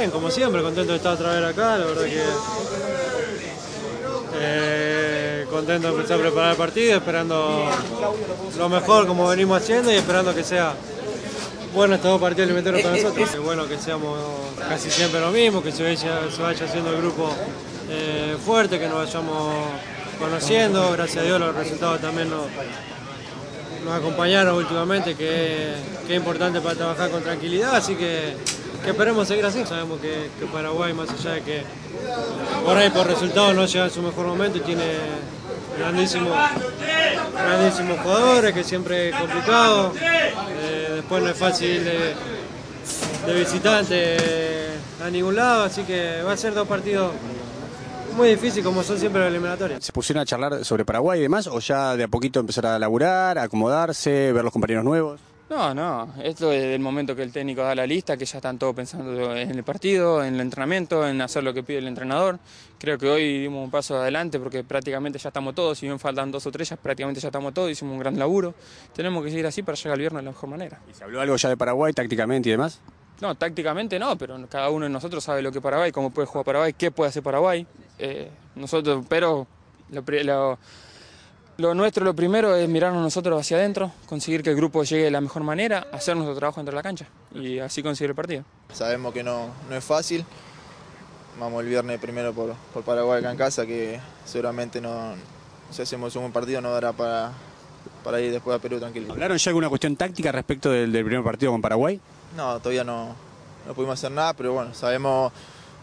Bien, como siempre, contento de estar otra vez acá, la verdad que eh, contento de empezar a preparar el partido, esperando lo mejor como venimos haciendo y esperando que sea bueno estos dos partidos alimentarios para nosotros. Es bueno que seamos casi siempre lo mismo, que se vaya, se vaya haciendo el grupo eh, fuerte, que nos vayamos conociendo, gracias a Dios los resultados también nos, nos acompañaron últimamente, que, que, es importante para trabajar con tranquilidad, así que, que esperemos seguir así. Sabemos que, Paraguay, más allá de que por ahí por resultados no llega en su mejor momento tiene grandísimos, grandísimos jugadores, que siempre es complicado, eh, después no es fácil de, de visitante a ningún lado, así que va a ser dos partidos muy difícil como son siempre las eliminatorias. ¿Se pusieron a charlar sobre Paraguay y demás o ya de a poquito empezar a laburar, a acomodarse, ver los compañeros nuevos? No, no, esto es el momento que el técnico da la lista, que ya están todos pensando en el partido, en el entrenamiento, en hacer lo que pide el entrenador. Creo que hoy dimos un paso adelante porque prácticamente ya estamos todos, si bien faltan dos o tres, ya prácticamente ya estamos todos, hicimos un gran laburo. Tenemos que seguir así para llegar al viernes de la mejor manera. ¿Y se habló algo ya de Paraguay tácticamente y demás? No, tácticamente no, pero cada uno de nosotros sabe lo que es Paraguay, cómo puede jugar Paraguay, qué puede hacer Paraguay. Eh, nosotros, pero lo, lo, lo, nuestro, lo primero es mirarnos nosotros hacia adentro, conseguir que el grupo llegue de la mejor manera, hacer nuestro trabajo dentro de la cancha y así conseguir el partido. Sabemos que no, no es fácil. Vamos el viernes primero por, por Paraguay acá en casa, que seguramente no, si hacemos un buen partido no dará para, para ir después a Perú tranquilo. ¿Hablaron ya alguna cuestión táctica respecto del, del primer partido con Paraguay? No, todavía no, no pudimos hacer nada, pero bueno, sabemos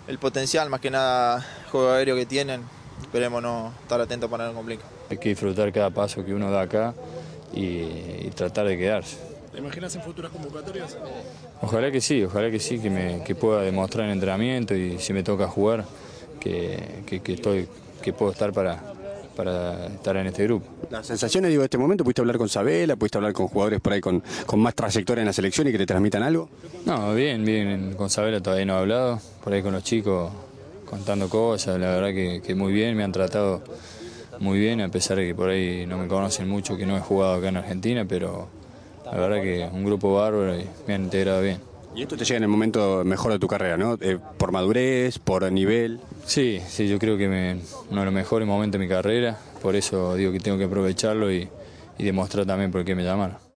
el potencial, más que nada el juego aéreo que tienen. Esperemos no estar atentos para no complicar. Hay que disfrutar cada paso que uno da acá y, y tratar de quedarse. ¿Te imaginas en futuras convocatorias? Ojalá que sí, ojalá que sí, que, me, que pueda demostrar en entrenamiento y si me toca jugar, que, que, que estoy, que puedo estar para, para estar en este grupo. Las sensaciones, digo, de este momento, ¿pudiste hablar con Sabela, pudiste hablar con jugadores por ahí con, con más trayectoria en la selección y que te transmitan algo? No, bien, bien, con Sabela todavía no he hablado, por ahí con los chicos contando cosas, la verdad que, que muy bien, me han tratado muy bien, a pesar de que por ahí no me conocen mucho, que no he jugado acá en Argentina, pero la verdad que un grupo bárbaro y me han integrado bien. Y esto te llega en el momento mejor de tu carrera, ¿no? Eh, por madurez, por nivel. Sí, sí, yo creo que me, uno de los mejores momentos de mi carrera, por eso digo que tengo que aprovecharlo y, y demostrar también por qué me llamaron.